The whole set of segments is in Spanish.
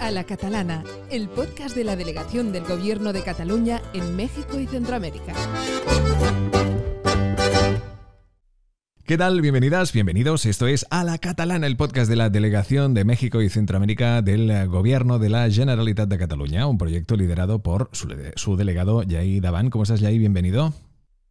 A la Catalana, el podcast de la delegación del Gobierno de Cataluña en México y Centroamérica. ¿Qué tal? Bienvenidas, bienvenidos. Esto es A la Catalana, el podcast de la Delegación de México y Centroamérica del Gobierno de la Generalitat de Cataluña, un proyecto liderado por su, delegado Yair Daván. ¿Cómo estás, Yair? Bienvenido.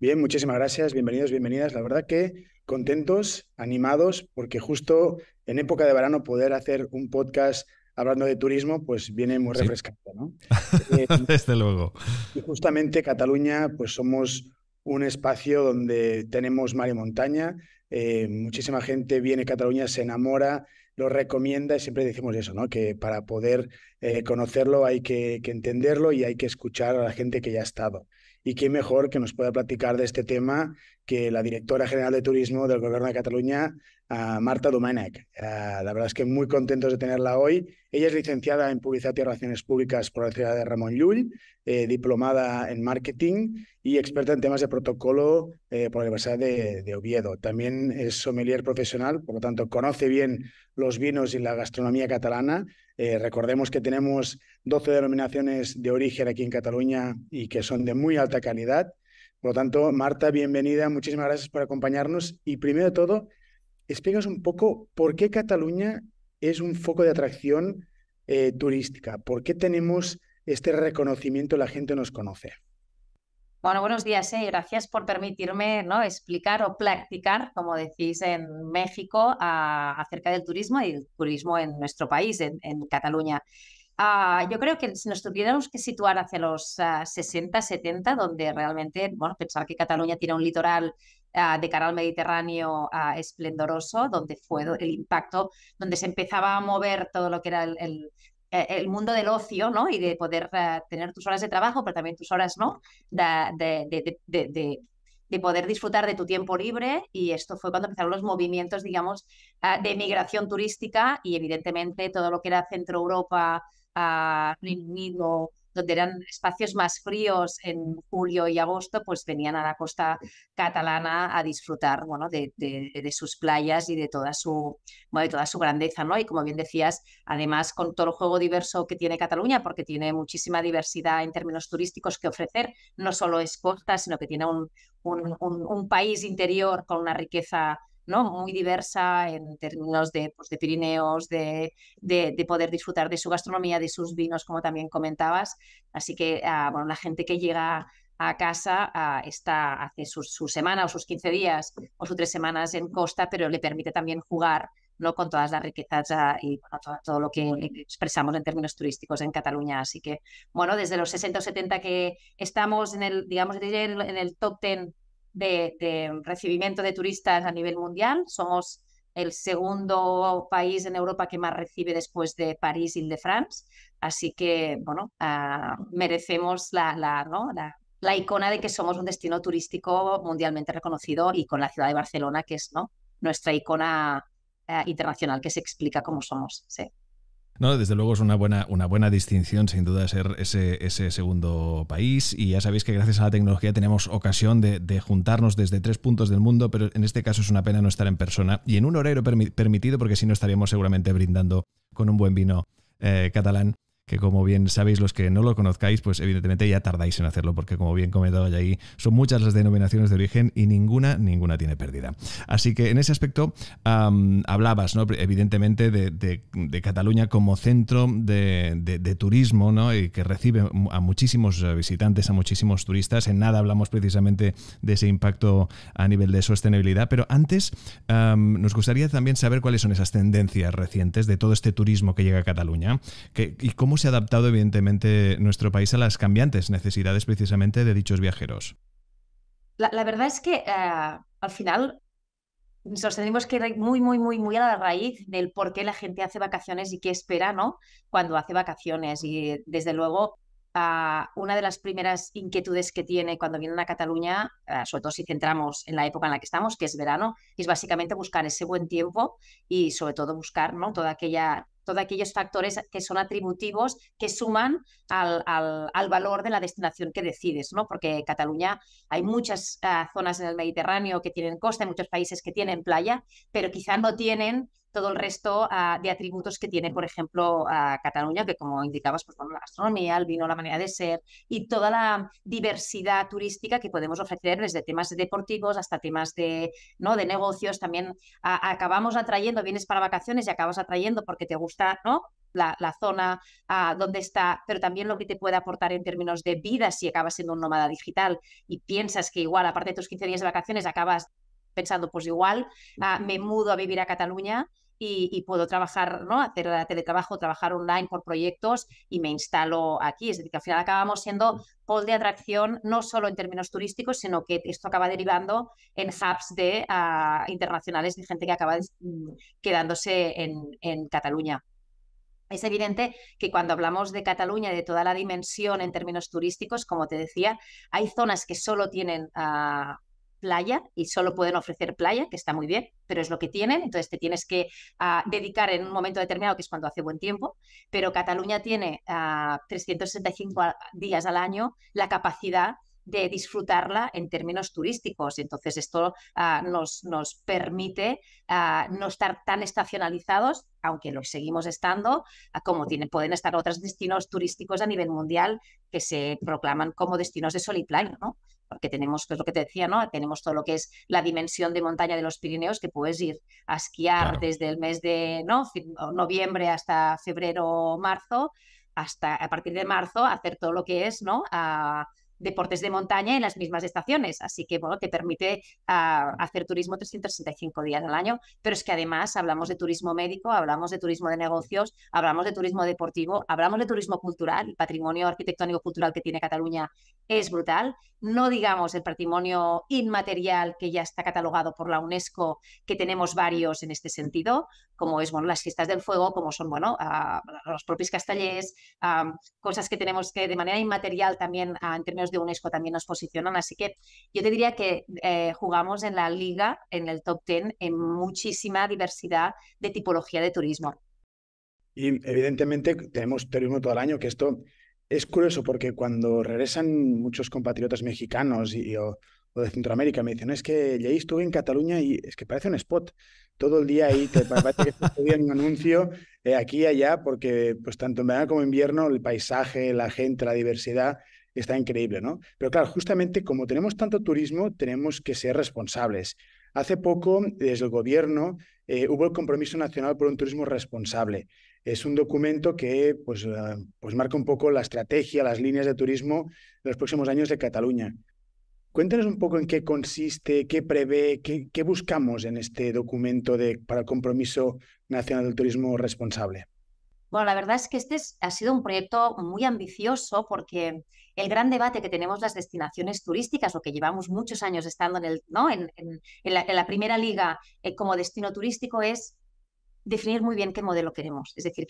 Bien, muchísimas gracias. Bienvenidos, bienvenidas. La verdad que contentos, animados, porque justo en época de verano poder hacer un podcast hablando de turismo, pues viene muy refrescante, ¿no? Eh, Desde luego. Y justamente Cataluña, pues somos un espacio donde tenemos mar y montaña. Eh, muchísima gente viene a Cataluña, se enamora, lo recomienda y siempre decimos eso, ¿no? Que para poder eh, conocerlo hay que, que, entenderlo y hay que escuchar a la gente que ya ha estado. Y qué mejor que nos pueda platicar de este tema que la directora general de turismo del Gobierno de Cataluña, Marta Domènech. la verdad es que muy contentos de tenerla hoy. Ella es licenciada en Publicidad y Relaciones Públicas por la Universidad de Ramón Llull, eh, diplomada en Marketing y experta en temas de protocolo eh, por la Universidad de, Oviedo. También es sommelier profesional, por lo tanto conoce bien los vinos y la gastronomía catalana. Eh, recordemos que tenemos 12 denominaciones de origen aquí en Cataluña y que son de muy alta calidad. Por lo tanto, Marta, bienvenida. Muchísimas gracias por acompañarnos. Y primero de todo, explícanos un poco por qué Cataluña es un foco de atracción eh, turística, por qué tenemos este reconocimiento, la gente nos conoce. Bueno, buenos días eh. gracias por permitirme ¿no? explicar o practicar, como decís en México, acerca del turismo y el turismo en nuestro país, en, Cataluña. Ah, yo creo que si nos tuviéramos que situar hacia los 60, ah, 70, donde realmente, bueno, pensar que Cataluña tiene un litoral Ah, de cara al Mediterráneo uh, esplendoroso, donde fue el impacto, donde se empezaba a mover todo lo que era el, eh, el, mundo del ocio, ¿no? Y de poder uh, tener tus horas de trabajo, pero también tus horas, ¿no? De, de, de, de, poder disfrutar de tu tiempo libre. Y esto fue cuando empezaron los movimientos, digamos, de migración turística y evidentemente todo lo que era Centro Europa, Reino Unido, donde eran espacios más fríos en julio y agosto, pues venían a la costa catalana a disfrutar bueno, de, sus playas y de toda su, bueno, de toda su grandeza. ¿no? Y como bien decías, además con todo el juego diverso que tiene Cataluña, porque tiene muchísima diversidad en términos turísticos que ofrecer, no solo es costa, sino que tiene un, un país interior con una riqueza ¿no? muy diversa en términos de, pues, de Pirineos, de, de, poder disfrutar de su gastronomía, de sus vinos, como también comentabas. Así que ah, bueno, la gente que llega a casa ah, está, hace su, semana o sus 15 días o sus tres semanas en costa, pero le permite también jugar ¿no? con todas las riquezas ah, y todo, lo que expresamos en términos turísticos en Cataluña. Así que, bueno, desde los 60 o 70 que estamos en el, digamos, en el top 10 de, recibimiento de turistas a nivel mundial. Somos el segundo país en Europa que más recibe después de París y de France. Así que, bueno, ah, merecemos la, la, ¿no? la, la, icona de que somos un destino turístico mundialmente reconocido y con la ciudad de Barcelona, que es ¿no? nuestra icona ah, internacional que se explica cómo somos. Sí. No, desde luego es una buena, una buena distinción, sin duda, ser ese, ese segundo país. Y ya sabéis que gracias a la tecnología tenemos ocasión de, juntarnos desde tres puntos del mundo, pero en este caso es una pena no estar en persona y en un horario permitido, porque si no estaríamos seguramente brindando con un buen vino eh, catalán que como bien sabéis los que no lo conozcáis, pues evidentemente ya tardáis en hacerlo, porque como bien comentado ya ahí, son muchas las denominaciones de origen y ninguna, ninguna tiene pérdida. Así que en ese aspecto hablabas, ¿no? evidentemente, de, Cataluña como centro de, turismo, ¿no? Y que recibe a muchísimos visitantes, a muchísimos turistas. En nada hablamos precisamente de ese impacto a nivel de sostenibilidad, pero antes nos gustaría también saber cuáles son esas tendencias recientes de todo este turismo que llega a Cataluña que, y cómo se ha adaptado evidentemente nuestro país a las cambiantes necesidades precisamente de dichos viajeros? La, verdad es que eh, al final nos tenemos que ir muy, muy, muy, muy a la raíz del por qué la gente hace vacaciones y qué espera, ¿no? Cuando hace vacaciones. Y desde luego, una de las primeras inquietudes que tiene cuando vienen a Cataluña, uh, sobre todo si centramos en la época en la que estamos, que es verano, es básicamente buscar ese buen tiempo y sobre todo buscar, ¿no? Toda aquella todos aquellos factores que son atributivos que suman al, al, valor de la destinación que decides, ¿no? Porque Cataluña hay muchas ah, zonas en el Mediterráneo que tienen costa, hay muchos países que tienen playa, pero quizá no tienen todo el resto ah, de atributos que tiene, por ejemplo, Cataluña, que como indicabas, pues bueno, la gastronomía, el vino, la manera de ser y toda la diversidad turística que podemos ofrecer desde temas deportivos hasta temas de, ¿no? de negocios. También acabamos atrayendo, vienes para vacaciones y acabas atrayendo porque te gusta ¿no? la, zona ah, donde está, pero también lo que te puede aportar en términos de vida si acabas siendo un nómada digital y piensas que igual, aparte de tus 15 días de vacaciones, acabas pensando, pues igual ah, me mudo a vivir a Cataluña y, puedo trabajar, ¿no? Hacer teletrabajo, trabajar online por proyectos y me instalo aquí. Es decir, que al final acabamos siendo pol de atracción no solo en términos turísticos, sino que esto acaba derivando en hubs de, ah, internacionales de gente que acaba mm, quedándose en, en Cataluña. Es evidente que cuando hablamos de Cataluña de toda la dimensión en términos turísticos, como te decía, hay zonas que solo tienen uh, playa y solo pueden ofrecer playa, que está muy bien, pero es lo que tienen, entonces te tienes que ah, dedicar en un momento determinado, que es cuando hace buen tiempo, pero Cataluña tiene 365 ah, días al año la capacidad de disfrutarla en términos turísticos. Entonces, esto ah, nos, nos, permite no estar tan estacionalizados, aunque lo seguimos estando, como tienen, pueden estar otros destinos turísticos a nivel mundial que se proclaman como destinos de sol y playa, ¿no? Porque tenemos, es lo que te decía, ¿no? Tenemos todo lo que es la dimensión de montaña de los Pirineos, que puedes ir a esquiar desde el mes de ¿no? noviembre hasta febrero o marzo, hasta a partir de marzo hacer todo lo que es, ¿no? A, deportes de montaña en las mismas estaciones. Así que, bueno, te permite ah, hacer turismo 365 días al año, pero es que además hablamos de turismo médico, hablamos de turismo de negocios, hablamos de turismo deportivo, hablamos de turismo cultural. El patrimonio arquitectónico cultural que tiene Cataluña es brutal. No digamos el patrimonio inmaterial que ya está catalogado por la UNESCO, que tenemos varios en este sentido, como es bueno, las fiestas del fuego, como son bueno, ah, los propios castellers, ah, cosas que tenemos que de manera inmaterial también en términos de UNESCO también nos posicionan. Así que yo te diría que eh, jugamos en la liga, en el top 10, en muchísima diversidad de tipología de turismo. Y evidentemente tenemos turismo todo el año, que esto es curioso porque cuando regresan muchos compatriotas mexicanos y, o, de Centroamérica me dicen, es que ya estuve en Cataluña y es que parece un spot. Todo el día ahí te parece que estoy un anuncio eh, aquí y allá porque pues tanto en verano como en invierno el paisaje, la gente, la diversidad está increíble, ¿no? Pero claro, justamente como tenemos tanto turismo, tenemos que ser responsables. Hace poco, desde el gobierno, eh, hubo el Compromiso Nacional por un Turismo Responsable. Es un documento que pues, ah, pues marca un poco la estrategia, las líneas de turismo de los próximos años de Cataluña. Cuéntanos un poco en qué consiste, qué prevé, qué, buscamos en este documento de, para el Compromiso Nacional del Turismo Responsable. Bueno, la verdad es que este ha sido un proyecto muy ambicioso porque el gran debate que tenemos las destinaciones turísticas, o que llevamos muchos años estando en, el, ¿no? en, la, primera liga eh, como destino turístico, es definir muy bien qué modelo queremos. Es decir,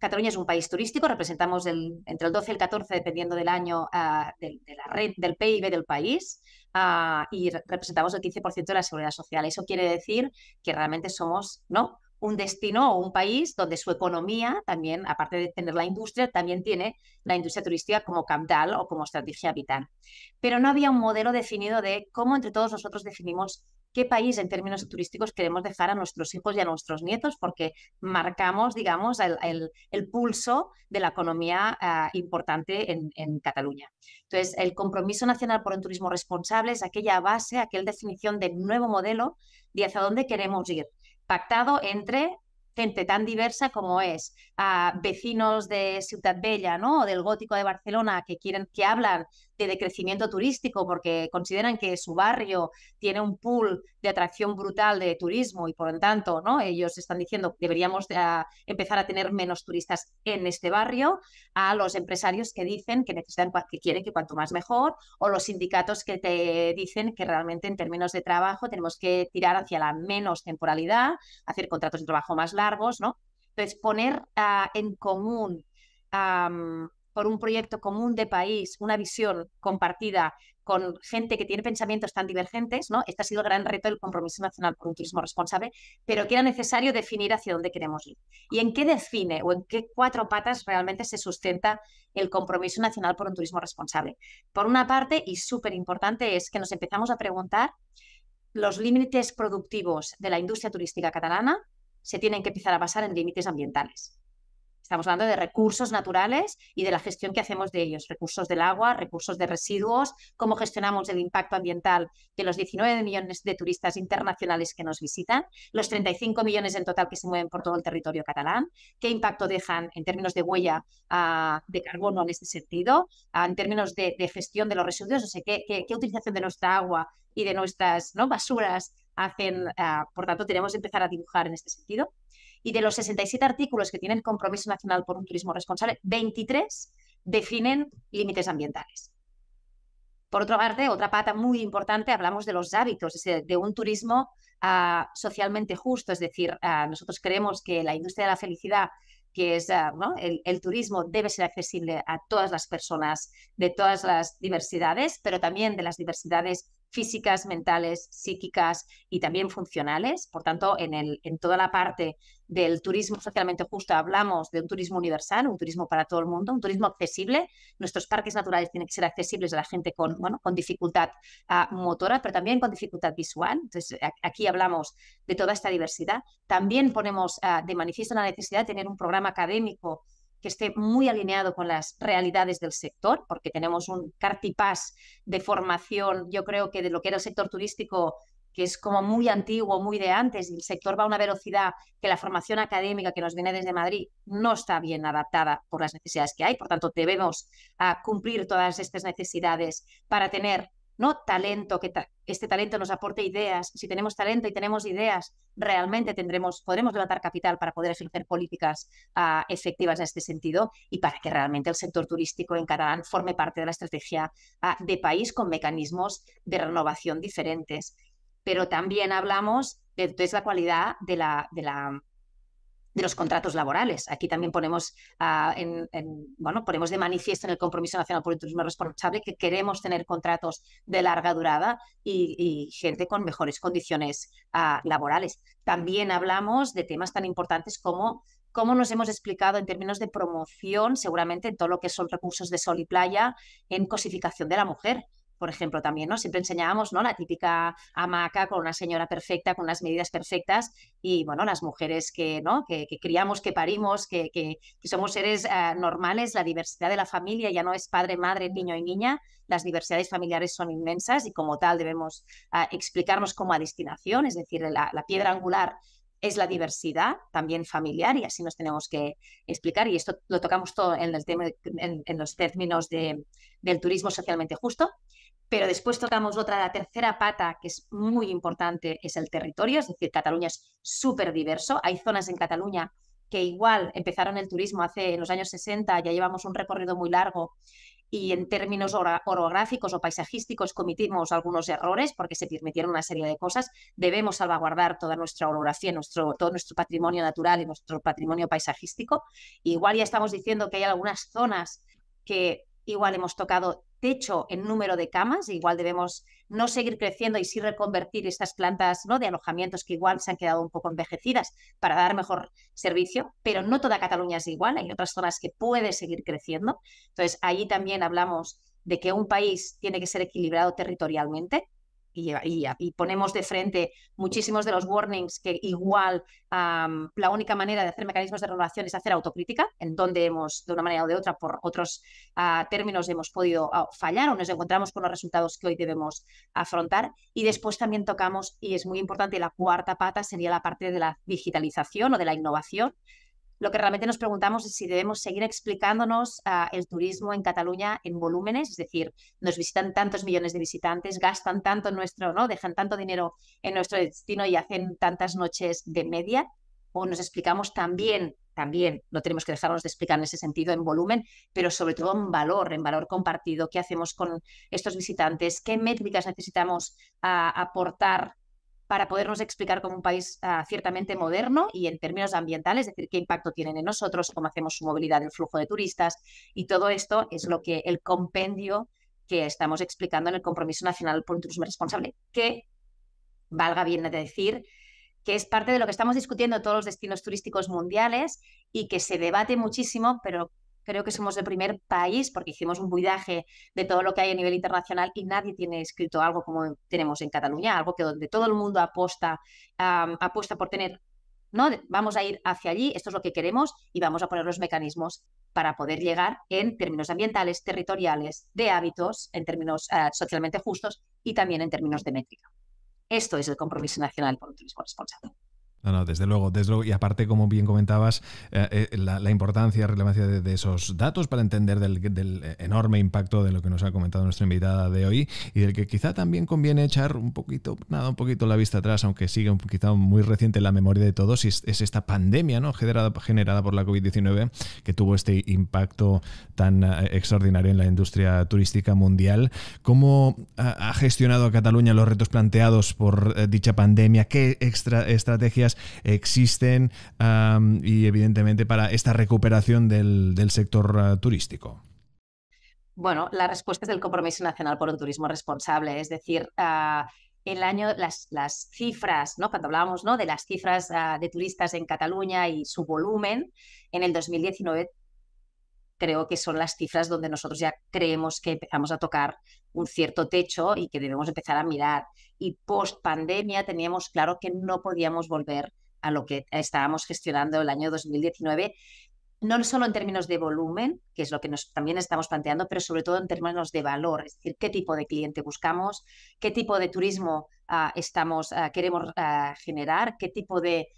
Cataluña es un país turístico, representamos entre el 12 y el 14, dependiendo del año, ah, de, la red del PIB del país, ah, y representamos el 15% de la seguridad social. Eso quiere decir que realmente somos ¿no? un destino o un país donde su economía también, aparte de tener la industria, también tiene la industria turística como capital o como estrategia vital. Pero no había un modelo definido de cómo entre todos nosotros definimos qué país en términos turísticos queremos dejar a nuestros hijos y a nuestros nietos, porque marcamos, digamos, el, pulso de la economía ah, importante en, Cataluña. Entonces, el compromiso nacional por un turismo responsable es aquella base, aquella definición de nuevo modelo de hacia dónde queremos ir pactado entre gente tan diversa como es a vecinos de Ciudad Bella, ¿no? O del gótico de Barcelona que quieren, que hablan de decrecimiento turístico porque consideran que su barrio tiene un pool de atracción brutal de turismo y por lo tanto, ¿no? Ellos están diciendo deberíamos empezar a tener menos turistas en este barrio, a los empresarios que dicen que necesitan, que quieren que cuanto más mejor, o los sindicatos que te dicen que realmente en términos de trabajo tenemos que tirar hacia la menos temporalidad, hacer contratos de trabajo más largos, ¿no? Entonces, poner ah, en común por un proyecto común de país, una visión compartida con gente que tiene pensamientos tan divergentes, ¿no? Este ha sido el gran reto del compromiso nacional por un turismo responsable, pero que era necesario definir hacia dónde queremos ir. ¿Y en qué define o en qué cuatro patas realmente se sustenta el compromiso nacional por un turismo responsable? Por una parte, y súper importante, es que nos empezamos a preguntar los límites productivos de la industria turística catalana se tienen que empezar a basar en límites ambientales. Estamos hablando de recursos naturales y de la gestión que hacemos de ellos, recursos del agua, recursos de residuos, cómo gestionamos el impacto ambiental de los 19 millones de turistas internacionales que nos visitan, los 35 millones en total que se mueven por todo el territorio catalán, qué impacto dejan en términos de huella uh, de carbono en este sentido, uh, en términos de, gestión de los residuos, o sea, qué, qué, qué utilización de nuestra agua y de nuestras ¿no? basuras hacen, uh, por tanto, tenemos que empezar a dibujar en este sentido y de los 67 artículos que tiene el Compromiso Nacional por un Turismo Responsable, 23 definen límites ambientales. Por otra parte, otra pata muy importante, hablamos de los hábitos, de un turismo uh, socialmente justo, es decir, uh, nosotros creemos que la industria de la felicidad que es uh, ¿no? el, el, turismo debe ser accesible a todas las personas de todas las diversidades, pero también de las diversidades físicas, mentales, psíquicas y también funcionales. Por tanto, en, toda la parte del turismo socialmente justo hablamos de un turismo universal, un turismo para todo el mundo, un turismo accesible. Nuestros parques naturales tienen que ser accesibles a la gente con, bueno, con dificultad uh, motora, pero también con dificultad visual. Entonces, aquí hablamos de toda esta diversidad. También ponemos uh, de manifiesto la necesidad de tener un programa académico que esté muy alineado con las realidades del sector, porque tenemos un cartipás de formación, yo creo que de lo que era el sector turístico, que es como muy antiguo, muy de antes, y el sector va a una velocidad que la formación académica que nos viene desde Madrid no está bien adaptada por las necesidades que hay. Por tanto, debemos a cumplir todas estas necesidades para tener ¿no? Talento, que este talento nos aporte ideas. Si tenemos talento y tenemos ideas, realmente tendremos, podremos levantar capital para poder ejercer políticas uh, efectivas en este sentido y para que realmente el sector turístico en catalán forme parte de la estrategia uh, de país con mecanismos de renovación diferentes. Pero también hablamos de, la cualidad de la de los contratos laborales. Aquí también ponemos, uh, en, en, bueno, ponemos de manifiesto en el Compromiso Nacional por el Turismo Responsable que queremos tener contratos de larga durada y, gente con mejores condiciones uh, laborales. También hablamos de temas tan importantes como cómo nos hemos explicado en términos de promoción, seguramente en todo lo que son recursos de sol y playa, en cosificación de la mujer por ejemplo, también, ¿no? Siempre enseñábamos, ¿no? La típica hamaca con una señora perfecta, con unas medidas perfectas y, bueno, las mujeres que, ¿no? Que, que criamos, que parimos, que, que, que somos seres uh, normales, la diversidad de la familia ya no es padre, madre, niño y niña, las diversidades familiares son inmensas y como tal debemos uh, explicarnos como a destinación, es decir, la, la piedra angular es la diversidad también familiar y así nos tenemos que explicar y esto lo tocamos todo en, el tema, en, en los términos de, del turismo socialmente justo pero después tocamos otra, la tercera pata, que es muy importante, es el territorio, es decir, Cataluña es súper diverso. Hay zonas en Cataluña que igual empezaron el turismo hace en los años 60, ya llevamos un recorrido muy largo y en términos orográficos o paisajísticos cometimos algunos errores porque se permitieron una serie de cosas. Debemos salvaguardar toda nuestra orografía, nuestro, todo nuestro patrimonio natural y nuestro patrimonio paisajístico. igual ya estamos diciendo que hay algunas zonas que igual hemos tocado techo en número de camas, igual debemos no seguir creciendo y sí reconvertir estas plantas ¿no? de alojamientos que igual se han quedado un poco envejecidas para dar mejor servicio, pero no toda Cataluña es igual, hay otras zonas que puede seguir creciendo. Entonces, allí también hablamos de que un país tiene que ser equilibrado territorialmente, y, ponemos de frente muchísimos de los warnings que igual la única manera de hacer mecanismos de renovación es hacer autocrítica, en donde hemos, de una manera o de otra, por otros uh, términos, hemos podido uh, fallar o nos encontramos con los resultados que hoy debemos afrontar. Y después también tocamos, y es muy importante, la cuarta pata sería la parte de la digitalización o de la innovación, lo que realmente nos preguntamos es si debemos seguir explicándonos uh, el turismo en Cataluña en volúmenes, es decir, nos visitan tantos millones de visitantes, gastan tanto en nuestro, ¿no? Dejan tanto dinero en nuestro destino y hacen tantas noches de media, o nos explicamos también, también no tenemos que dejarnos de explicar en ese sentido en volumen, pero sobre todo en valor, en valor compartido, qué hacemos con estos visitantes, qué métricas necesitamos uh, aportar para podernos explicar como un país uh, ciertamente moderno y en términos ambientales, es decir, qué impacto tienen en nosotros, cómo hacemos su movilidad, el flujo de turistas y todo esto es lo que el compendio que estamos explicando en el Compromiso Nacional por un Turismo Responsable, que valga bien de decir que es parte de lo que estamos discutiendo en todos los destinos turísticos mundiales y que se debate muchísimo, pero Creo que somos el primer país porque hicimos un buidaje de todo lo que hay a nivel internacional y nadie tiene escrito algo como tenemos en Cataluña, algo que donde todo el mundo aposta, um, apuesta por tener ¿no? Vamos a ir hacia allí, esto es lo que queremos y vamos a poner los mecanismos para poder llegar en términos ambientales, territoriales, de hábitos, en términos eh, socialmente justos y también en términos de métrica. Esto es el compromiso nacional por un turismo responsable. No, no, desde luego, desde luego. Y aparte, como bien comentabas, eh, eh, la, importancia, relevancia de, esos datos para entender del, enorme impacto de lo que nos ha comentado nuestra invitada de hoy y del que quizá también conviene echar un poquito, nada, un poquito la vista atrás, aunque sigue quizá muy reciente en la memoria de todos, y es, esta pandemia ¿no? generada, generada por la COVID-19 que tuvo este impacto tan eh, extraordinario en la industria turística mundial. ¿Cómo ha, gestionado Cataluña los retos planteados por dicha pandemia? ¿Qué extra estrategias existen y evidentemente para esta recuperación del, sector ah, turístico? Bueno, la respuesta es del Compromiso Nacional por un Turismo Responsable, es decir, uh, el año, las, las, cifras, ¿no? cuando hablábamos ¿no? de las cifras ah, de turistas en Cataluña y su volumen, en el 2019 creo que son las cifras donde nosotros ya creemos que empezamos a tocar un cierto techo y que debemos empezar a mirar. Y post pandemia teníamos claro que no podíamos volver a lo que estábamos gestionando el año 2019, no solo en términos de volumen, que es lo que también estamos planteando, pero sobre todo en términos de valor, es decir, qué tipo de cliente buscamos, qué tipo de turismo ah, estamos, ah, queremos ah, generar, qué tipo de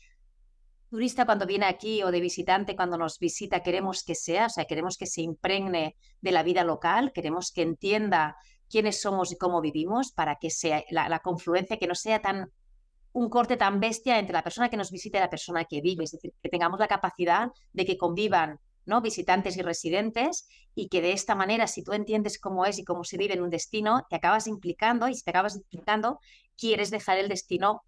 turista cuando viene aquí o de visitante cuando nos visita queremos que sea, o sea, queremos que se impregne de la vida local, queremos que entienda quiénes somos y cómo vivimos para que sea la, confluencia, que no sea tan un corte tan bestia entre la persona que nos visita y la persona que vive, es decir, que tengamos la capacidad de que convivan ¿no? visitantes y residentes y que de esta manera, si tú entiendes cómo es y cómo se vive en un destino, te acabas implicando y si te acabas implicando, quieres dejar el destino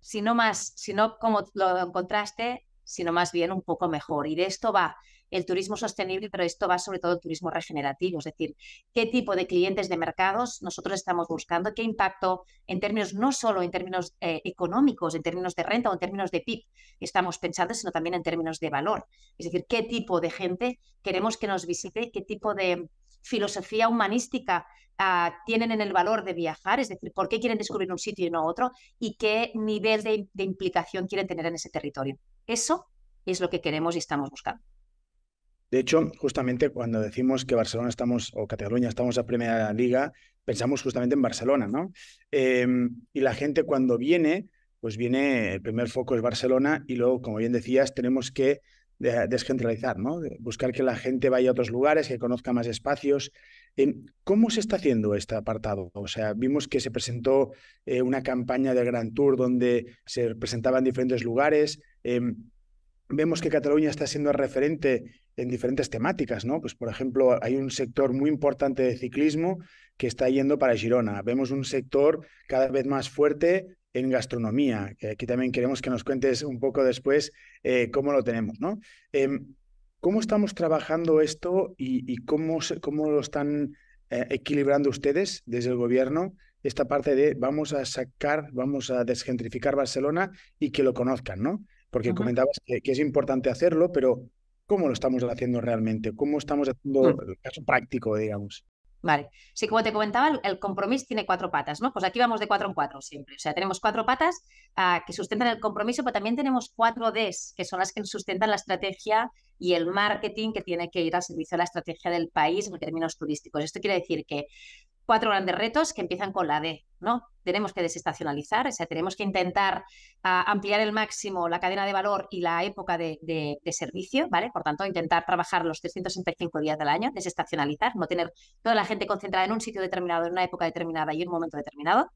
sino más, sino como lo encontraste, sino más bien un poco mejor. Y de esto va el turismo sostenible, pero esto va sobre todo el turismo regenerativo, es decir, qué tipo de clientes de mercados nosotros estamos buscando, qué impacto en términos, no solo en términos eh, económicos, en términos de renta o en términos de PIB estamos pensando, sino también en términos de valor. Es decir, qué tipo de gente queremos que nos visite, qué tipo de filosofía humanística ah, tienen en el valor de viajar, es decir, por qué quieren descubrir un sitio y no otro, y qué nivel de, implicación quieren tener en ese territorio. Eso es lo que queremos y estamos buscando. De hecho, justamente cuando decimos que Barcelona estamos, o Cataluña estamos a Primera Liga, pensamos justamente en Barcelona, ¿no? Em, y la gente cuando viene, pues viene, el primer foco es Barcelona y luego, como bien decías, tenemos que descentralizar, ¿no? buscar que la gente vaya a otros lugares, que conozca más espacios. ¿Cómo se está haciendo este apartado? O sea, vimos que se presentó eh, una campaña del Gran Tour donde se presentaba en diferentes lugares. Em, vemos que Cataluña está siendo referente en diferentes temáticas, ¿no? Pues, por ejemplo, hay un sector muy importante de ciclismo que está yendo para Girona. Vemos un sector cada vez más fuerte en gastronomía, que aquí también queremos que nos cuentes un poco después eh, cómo lo tenemos, ¿no? Em, ¿Cómo estamos trabajando esto y, cómo, cómo lo están eh, equilibrando ustedes desde el gobierno? Esta parte de vamos a sacar, vamos a desgentrificar Barcelona y que lo conozcan, ¿no? Porque comentabas que, es importante hacerlo, pero ¿cómo lo estamos haciendo realmente? ¿Cómo estamos haciendo mm. el caso práctico, digamos? Vale. Sí, como te comentaba, el, compromiso tiene cuatro patas, ¿no? Pues aquí vamos de cuatro en cuatro siempre. O sea, tenemos cuatro patas ah, que sustentan el compromiso, pero también tenemos cuatro Ds, que son las que sustentan la estrategia y el marketing que tiene que ir al servicio de la estrategia del país en términos turísticos. Esto quiere decir que cuatro grandes retos que empiezan con la D, ¿no? Tenemos que desestacionalizar, o sea, tenemos que intentar ah, ampliar el máximo la cadena de valor y la época de, servicio, ¿vale? Por tanto, intentar trabajar los 365 días del año, desestacionalizar, no tener toda la gente concentrada en un sitio determinado, en una época determinada y en un momento determinado.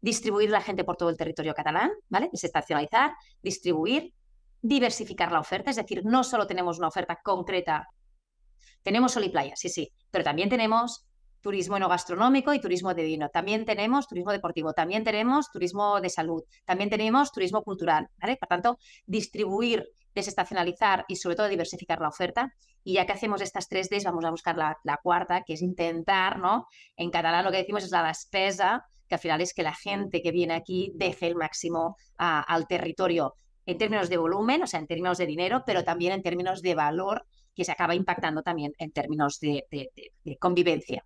Distribuir la gente por todo el territorio catalán, ¿vale? Desestacionalizar, distribuir, diversificar la oferta, es decir, no solo tenemos una oferta concreta, tenemos sol y playa, sí, sí, pero también tenemos turismo gastronómico y turismo de vino. También tenemos turismo deportivo, también tenemos turismo de salud, también tenemos turismo cultural. ¿vale? Por tanto, distribuir, desestacionalizar y sobre todo diversificar la oferta. Y ya que hacemos estas tres Ds, vamos a buscar la, cuarta, que es intentar, ¿no? En catalán lo que decimos es la despesa, que al final es que la gente que viene aquí deje el máximo al territorio en términos de volumen, o sea, en términos de dinero, pero también en términos de valor que se acaba impactando también en términos de convivencia.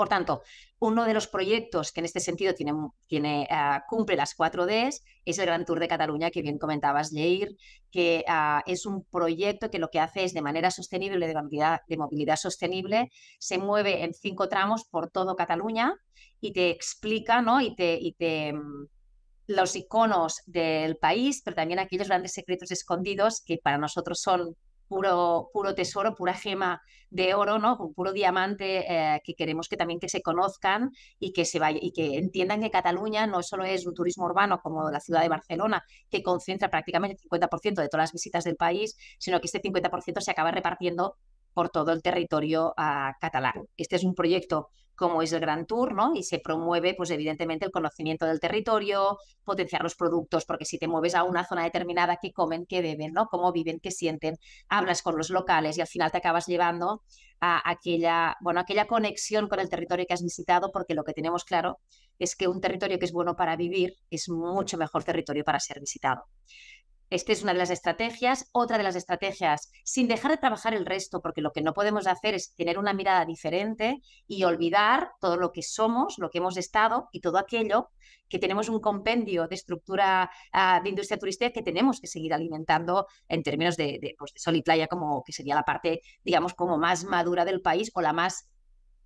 Por tanto, uno de los proyectos que en este sentido uh, cumple las cuatro Ds es el Gran Tour de Cataluña, que bien comentabas, Leir, que uh, es un proyecto que lo que hace es de manera sostenible, de movilidad, sostenible, se mueve en cinco tramos por todo Cataluña y te explica ¿no? y te, y te um, los iconos del país, pero también aquellos grandes secretos escondidos que para nosotros son puro, puro tesoro, pura gema de oro, ¿no? Puro diamante eh, que queremos que también que se conozcan y que se vaya, y que entiendan que Cataluña no solo es un turismo urbano como la ciudad de Barcelona, que concentra prácticamente el 50% de todas las visitas del país, sino que este 50% se acaba repartiendo por todo el territorio uh, catalán. Este es un proyecto como es el Gran Tour, ¿no? Y se promueve, pues evidentemente, el conocimiento del territorio, potenciar los productos, porque si te mueves a una zona determinada, qué comen, qué beben, ¿no? Cómo viven, qué sienten, hablas con los locales y al final te acabas llevando a aquella, bueno, aquella conexión con el territorio que has visitado, porque lo que tenemos claro es que un territorio que es bueno para vivir es mucho mejor territorio para ser visitado. Esta es una de las estrategias. Otra de las estrategias, sin dejar de trabajar el resto, porque lo que no podemos hacer es tener una mirada diferente y olvidar todo lo que somos, lo que hemos estado y todo aquello que tenemos un compendio de estructura uh, de industria turística que tenemos que seguir alimentando en términos de, de, pues de sol y playa, como que sería la parte, digamos, como más madura del país o la más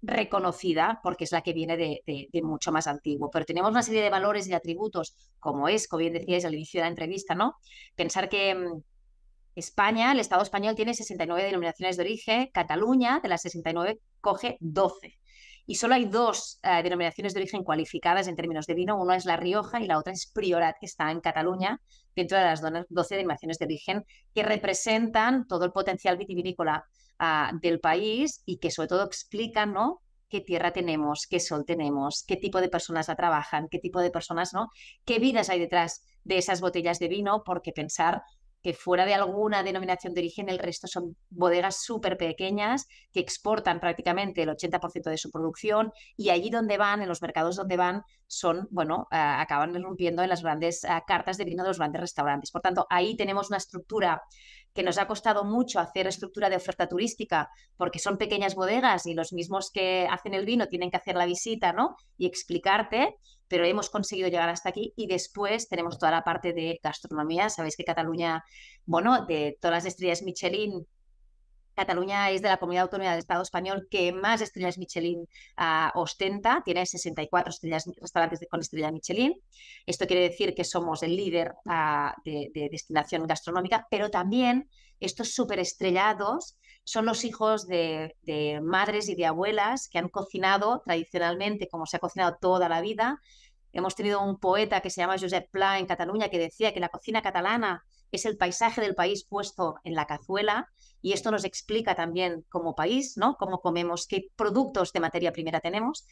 reconocida porque es la que viene de, de, mucho más antiguo. Pero tenemos una serie de valores y atributos, como es, como bien decíais al inicio de la entrevista, ¿no? Pensar que mmm, España, el Estado español tiene 69 denominaciones de origen, Cataluña, de las 69, coge 12. Y solo hay dos uh, denominaciones de origen cualificadas en términos de vino. Una es La Rioja y la otra es Priorat, que está en Cataluña, dentro de las 12 denominaciones de origen, que representan todo el potencial vitivinícola uh, del país y que sobre todo explican ¿no? qué tierra tenemos, qué sol tenemos, qué tipo de personas la trabajan, qué tipo de personas, ¿no? qué vidas hay detrás de esas botellas de vino, porque pensar que fuera de alguna denominación de origen, el resto son bodegas súper pequeñas que exportan prácticamente el 80% de su producción y allí donde van, en los mercados donde van, son, bueno, uh, acaban rompiendo en las grandes uh, cartas de vino de los grandes restaurantes. Por tanto, ahí tenemos una estructura que nos ha costado mucho hacer estructura de oferta turística, porque son pequeñas bodegas y los mismos que hacen el vino tienen que hacer la visita, ¿no? Y explicarte, pero hemos conseguido llegar hasta aquí y después tenemos toda la parte de gastronomía. Sabéis que Cataluña, bueno, de todas las estrellas Michelin, Cataluña es de la comunidad autónoma del Estado español que más estrellas Michelin uh, ostenta, tiene 64 estrellas, restaurantes con estrella Michelin. Esto quiere decir que somos el líder uh, de, de, destinación gastronómica, pero también estos superestrellados son los hijos de, de madres y de abuelas que han cocinado tradicionalmente como se ha cocinado toda la vida. Hemos tenido un poeta que se llama Josep Pla en Cataluña que decía que la cocina catalana es el paisaje del país puesto en la cazuela y esto nos explica también como país, ¿no? Cómo comemos, qué productos de materia primera tenemos.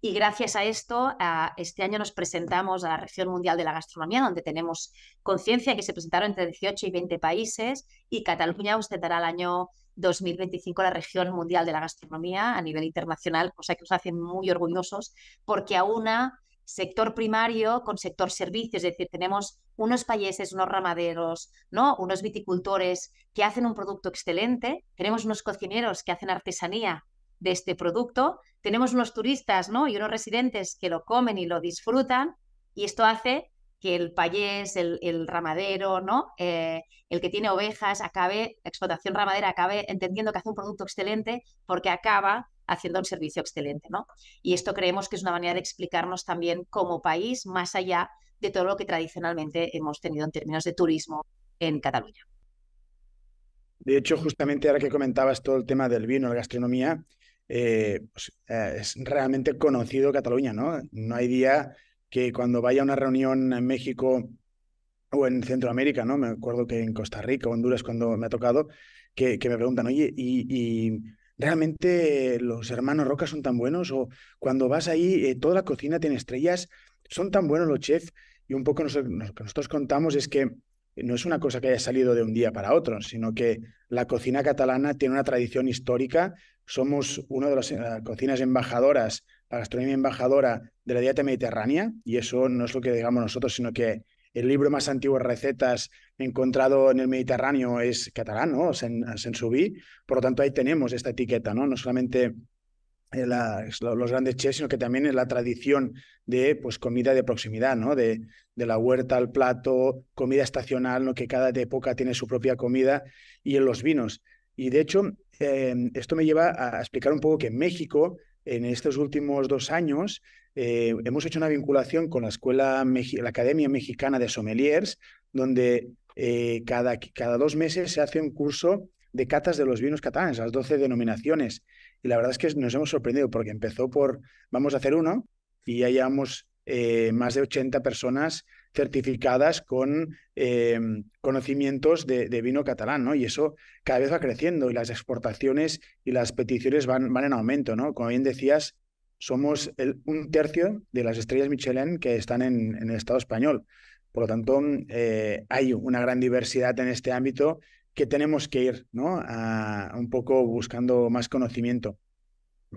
Y gracias a esto, este año nos presentamos a la Región Mundial de la Gastronomía, donde tenemos conciencia que se presentaron entre 18 y 20 países y Cataluña ostentará el año 2025 la Región Mundial de la Gastronomía a nivel internacional, cosa que nos hace muy orgullosos porque aúna sector primario con sector servicios, es decir, tenemos unos países, unos ramaderos, ¿no? unos viticultores que hacen un producto excelente, tenemos unos cocineros que hacen artesanía de este producto, tenemos unos turistas ¿no? y unos residentes que lo comen y lo disfrutan, y esto hace que el payés, el, el ramadero, ¿no? Eh, el que tiene ovejas, acabe, explotación ramadera, acabe entendiendo que hace un producto excelente porque acaba haciendo un servicio excelente, ¿no? Y esto creemos que es una manera de explicarnos también como país más allá de todo lo que tradicionalmente hemos tenido en términos de turismo en Cataluña. De hecho, justamente ahora que comentabas todo el tema del vino, la gastronomía, eh, pues, eh, es realmente conocido Cataluña, ¿no? No hay día que cuando vaya a una reunión en México o en Centroamérica, ¿no? Me acuerdo que en Costa Rica o Honduras cuando me ha tocado, que, me preguntan, oye, y ¿realmente los hermanos Roca son tan buenos? O cuando vas ahí, eh, toda la cocina tiene estrellas, ¿son tan buenos los chefs? Y un poco nos, lo que nosotros contamos es que no es una cosa que haya salido de un día para otro, sino que la cocina catalana tiene una tradición histórica. Somos una de las uh, cocinas embajadoras, la gastronomía embajadora de la dieta mediterránea, y eso no es lo que digamos nosotros, sino que el libro más antiguo de recetas encontrado en el Mediterráneo es catalán, ¿no? Sensubí. Por lo tanto, ahí tenemos esta etiqueta, ¿no? No solamente los grandes chefs, sino que también es la tradición de pues, comida de proximidad, ¿no? De, de, la huerta al plato, comida estacional, ¿no? que cada época tiene su propia comida, y en los vinos. Y de hecho, em, esto me lleva a explicar un poco que en México, en estos últimos dos años, eh, hemos hecho una vinculación con la escuela, la Academia Mexicana de Sommeliers, donde eh, cada, cada dos meses se hace un curso de catas de los vinos catalanes, las 12 denominaciones. Y la verdad es que nos hemos sorprendido porque empezó por, vamos a hacer uno, y ya llevamos eh, más de 80 personas certificadas con eh, conocimientos de, vino catalán, ¿no? Y eso cada vez va creciendo y las exportaciones y las peticiones van, en aumento, ¿no? Como bien decías, somos un tercio de las estrellas Michelin que están en, en el Estado español. Por lo tanto, eh, hay una gran diversidad en este ámbito que tenemos que ir, ¿no? A, un poco buscando más conocimiento.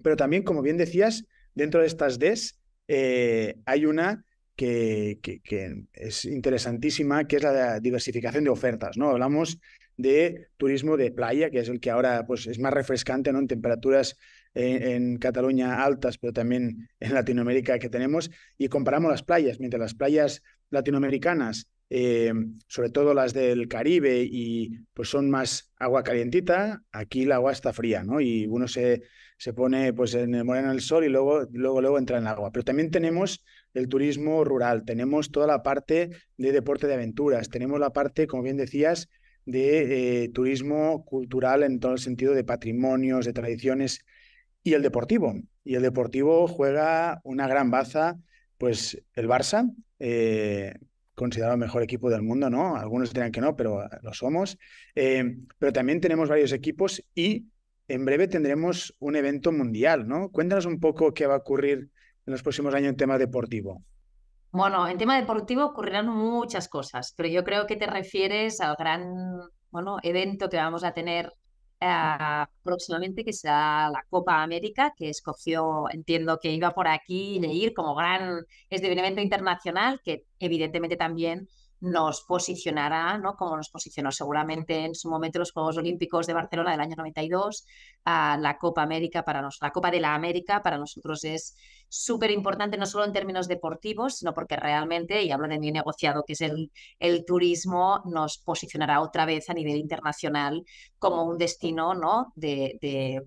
Pero también, como bien decías, dentro de estas DES eh, hay una que, que, es interesantísima, que es la diversificación de ofertas. ¿no? Hablamos de turismo de playa, que es el que ahora pues, es más refrescante ¿no? en temperaturas en, Cataluña altas, pero también en Latinoamérica que tenemos, y comparamos las playas, mientras las playas latinoamericanas, eh, sobre todo las del Caribe, y pues son más agua calientita, aquí el agua está fría, ¿no? Y uno se, se pone pues en moreno el sol y luego, luego, luego entra en el agua. Pero también tenemos el turismo rural, tenemos toda la parte de deporte de aventuras, tenemos la parte, como bien decías, de eh, turismo cultural en todo el sentido de patrimonios, de tradiciones y el deportivo. Y el deportivo juega una gran baza, pues el Barça, eh, considerado el mejor equipo del mundo, ¿no? Algunos dirán que no, pero lo somos. Eh, pero también tenemos varios equipos y en breve tendremos un evento mundial, ¿no? Cuéntanos un poco qué va a ocurrir en los próximos años en tema deportivo. Bueno, en tema deportivo ocurrirán muchas cosas, pero yo creo que te refieres al gran bueno, evento que vamos a tener eh, próximamente, que será la Copa América, que escogió, entiendo que iba por aquí de ir como gran evento internacional, que evidentemente también nos posicionará, ¿no? como nos posicionó seguramente en su momento los Juegos Olímpicos de Barcelona del año 92, a la Copa América para nosotros, la Copa de la América para nosotros es súper importante, no solo en términos deportivos, sino porque realmente, y hablo de mi negociado, que es el, el turismo, nos posicionará otra vez a nivel internacional como un destino ¿no? de,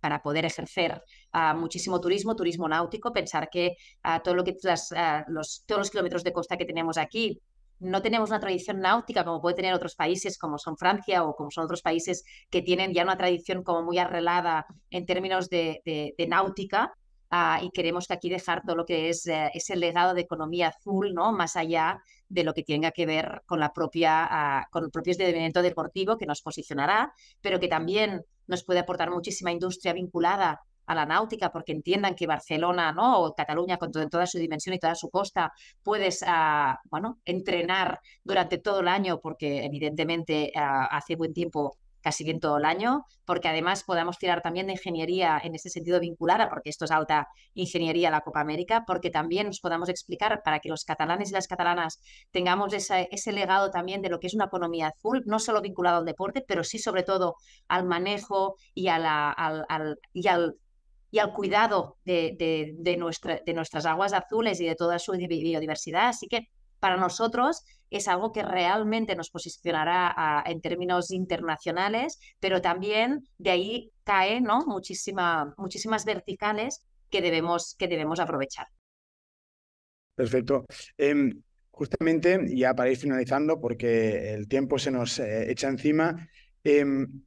para poder ejercer uh, muchísimo turismo, turismo náutico, pensar que uh, todo lo que las, uh, los, todos los kilómetros de costa que tenemos aquí no tenemos una tradición náutica como puede tener otros países como son Francia o como son otros países que tienen ya una tradición como muy arrelada en términos de, náutica. Ah, y queremos que aquí dejar todo lo que es eh, ese legado de economía azul, ¿no? Más allá de lo que tenga que ver con la propia, ah, con el propio devenimiento deportivo que nos posicionará, pero que también nos puede aportar muchísima industria vinculada a la náutica porque entiendan que Barcelona ¿no? o Cataluña con toda su dimensión y toda su costa puedes ah, bueno, entrenar durante todo el año porque evidentemente ah, hace buen tiempo casi bien todo el año, porque además podamos tirar también de ingeniería en ese sentido vinculada, porque esto es alta ingeniería la Copa América, porque también nos podamos explicar para que los catalanes y las catalanas tengamos ese legado también de lo que es una economía azul, no solo vinculado al deporte, pero sí sobre todo al manejo y, a la, al, y al y al cuidado de, de, nuestra, de nuestras aguas azules y de toda su biodiversidad. Así que para nosotros es algo que realmente nos posicionará en términos internacionales, pero también de ahí caen ¿no? Muchísima, muchísimas verticales que debemos, que debemos aprovechar. Perfecto. Em, justamente, ya para ir finalizando, porque el tiempo se nos eh, echa encima, em,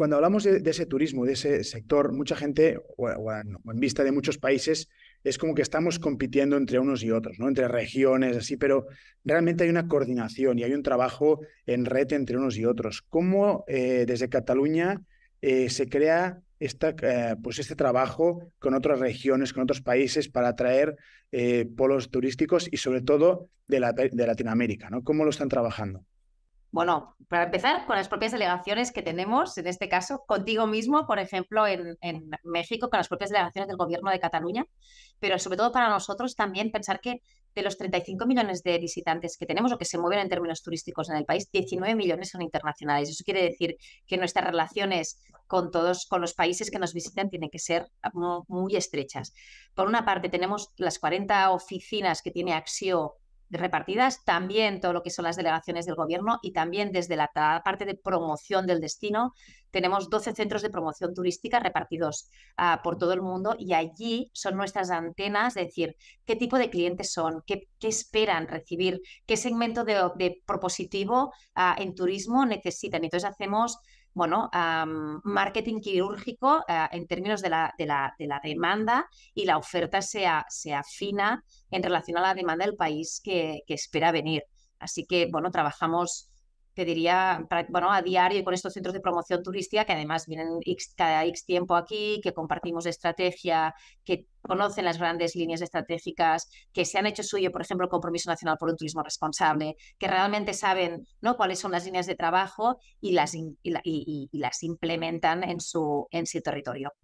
cuando hablamos de, ese turismo, de ese sector, mucha gente, o, en vista de muchos países, es como que estamos compitiendo entre unos y otros, ¿no? entre regiones, así, pero realmente hay una coordinación y hay un trabajo en red entre unos y otros. ¿Cómo eh, desde Cataluña eh, se crea esta, eh, pues este trabajo con otras regiones, con otros países para atraer polos turísticos y sobre todo de, la, de Latinoamérica? ¿no? ¿Cómo lo están trabajando? Bueno, para empezar, con las propias delegaciones que tenemos, en este caso, contigo mismo, por ejemplo, en, México, con las propias delegaciones del Gobierno de Cataluña, pero sobre todo para nosotros también pensar que de los 35 millones de visitantes que tenemos o que se mueven en términos turísticos en el país, 19 millones son internacionales. Eso quiere decir que nuestras relaciones con todos, con los países que nos visitan, tienen que ser muy, estrechas. Por una parte, tenemos las 40 oficinas que tiene Axio repartidas, también todo lo que son las delegaciones del gobierno y también desde la parte de promoción del destino tenemos 12 centros de promoción turística repartidos uh, por todo el mundo y allí son nuestras antenas, es decir, qué tipo de clientes son, qué, esperan recibir, qué segmento de, propositivo uh, en turismo necesitan. Entonces hacemos bueno, marketing quirúrgico eh, en términos de la, de, la, de la, demanda y la oferta sea, sea fina en relación a la demanda del país que, que espera venir. Así que, bueno, trabajamos te diría, bueno, a diario con estos centros de promoción turística que además vienen cada X tiempo aquí, que compartimos estrategia, que conocen las grandes líneas estratégicas, que se han hecho suyo, por ejemplo, el Compromiso Nacional por un Turismo Responsable, que realmente saben ¿no? cuáles son las líneas de trabajo y las, y, las implementan en su, en su territorio.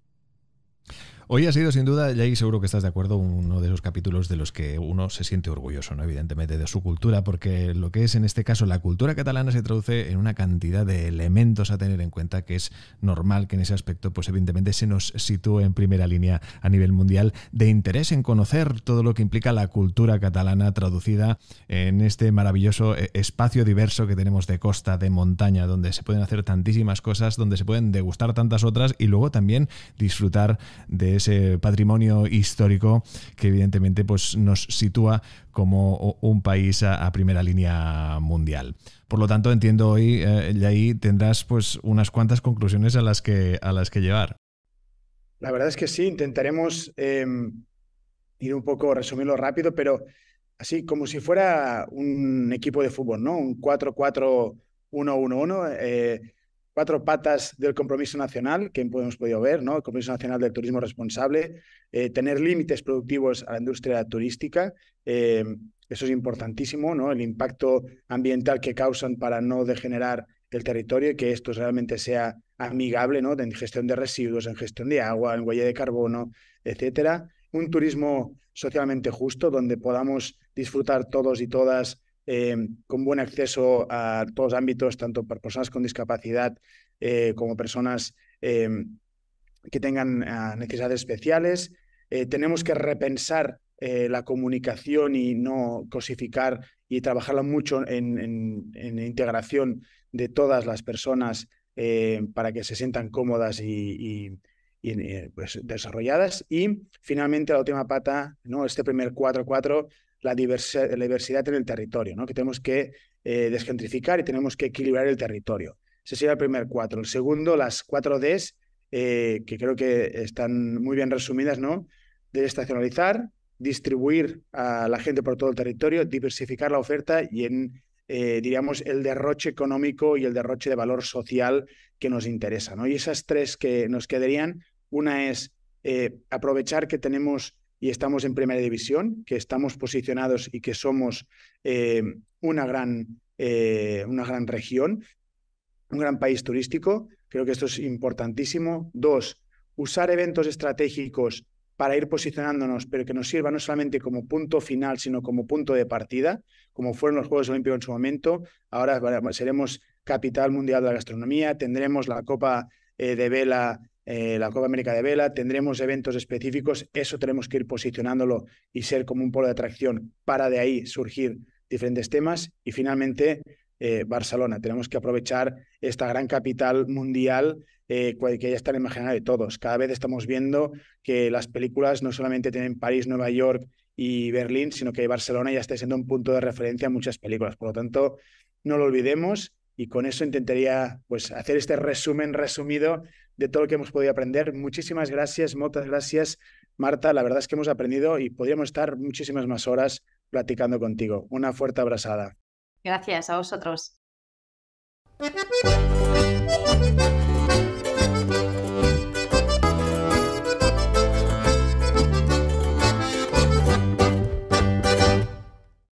Hoy ha sido sin duda, y seguro que estás de acuerdo, uno de esos capítulos de los que uno se siente orgulloso, ¿no? evidentemente, de su cultura, porque lo que es en este caso la cultura catalana se traduce en una cantidad de elementos a tener en cuenta que es normal que en ese aspecto, pues evidentemente se nos sitúe en primera línea a nivel mundial de interés en conocer todo lo que implica la cultura catalana traducida en este maravilloso eh, espacio diverso que tenemos de costa, de montaña, donde se pueden hacer tantísimas cosas, donde se pueden degustar tantas otras y luego también disfrutar de ese patrimonio histórico que evidentemente pues, nos sitúa como un país a, primera línea mundial. Por lo tanto, entiendo hoy, eh, y ahí tendrás pues unas cuantas conclusiones a las que, a las que llevar. La verdad es que sí, intentaremos em, ir un poco, resumirlo rápido, pero así como si fuera un equipo de fútbol, ¿no? Un 4-4-1-1-1. Eh, cuatro patas del compromiso nacional que hemos podido ver, ¿no? El compromiso nacional del turismo responsable, eh, tener límites productivos a la industria turística, eh, eso es importantísimo, ¿no? El impacto ambiental que causan para no degenerar el territorio y que esto realmente sea amigable, ¿no? En gestión de residuos, en gestión de agua, en huella de carbono, etcétera. Un turismo socialmente justo donde podamos disfrutar todos y todas eh, con buen acceso a todos los ámbitos, tanto para personas con discapacidad eh, como personas eh, que tengan necesidades especiales. tenemos que repensar la comunicación y no cosificar y trabajarla mucho en, integración de todas las personas para que se sientan cómodas y, pues, desarrolladas. Y finalmente la última pata, ¿no? este primer 4-4 la, diversidad en el territorio, ¿no? que tenemos que eh, desgentrificar y tenemos que equilibrar el territorio. Ese sería el primer cuatro. El segundo, las cuatro Ds, eh, que creo que están muy bien resumidas, ¿no? Desestacionalizar, distribuir a la gente por todo el territorio, diversificar la oferta y en, eh, diríamos, el derroche económico y el derroche de valor social que nos interesa. ¿no? Y esas tres que nos quedarían, una es aprovechar que tenemos y estamos en primera división, que estamos posicionados y que somos eh, una, gran, eh, una gran región, un gran país turístico. Creo que esto es importantísimo. Dos, usar eventos estratégicos para ir posicionándonos, pero que nos sirva no solamente como punto final, sino como punto de partida, como fueron los Juegos Olímpicos en su momento. Ahora seremos capital mundial de la gastronomía, tendremos la Copa eh, de Vela eh, la Copa América de Vela, tendremos eventos específicos, eso tenemos que ir posicionándolo y ser como un polo de atracción para de ahí surgir diferentes temas. Y finalmente, eh, Barcelona, tenemos que aprovechar esta gran capital mundial eh, que ya está en el de todos. Cada vez estamos viendo que las películas no solamente tienen París, Nueva York y Berlín, sino que Barcelona ya está siendo un punto de referencia en muchas películas. Por lo tanto, no lo olvidemos y con eso intentaría pues, hacer este resumen resumido de todo lo que hemos podido aprender. Muchísimas gracias, muchas gracias, Marta. La verdad es que hemos aprendido y podríamos estar muchísimas más horas platicando contigo. Una fuerte abrazada. Gracias a vosotros.